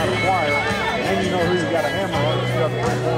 got a hammer Then you got a brick wall.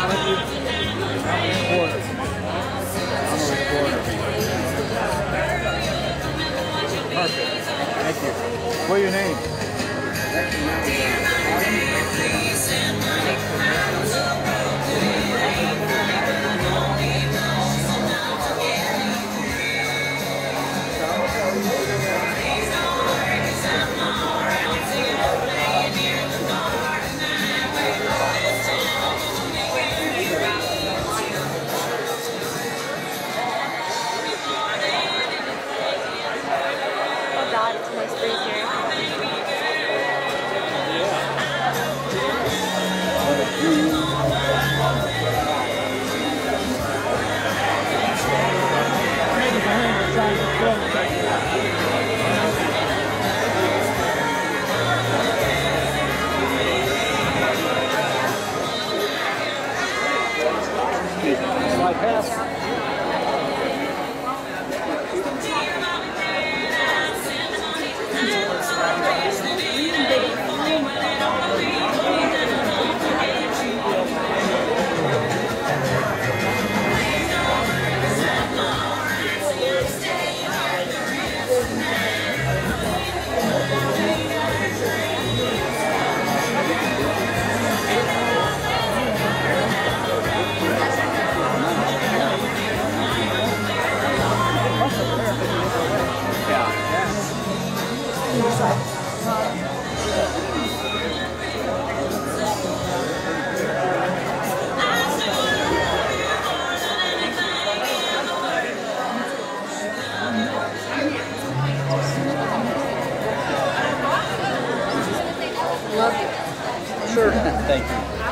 Perfect. Thank you. What your name? Sure. Thank you.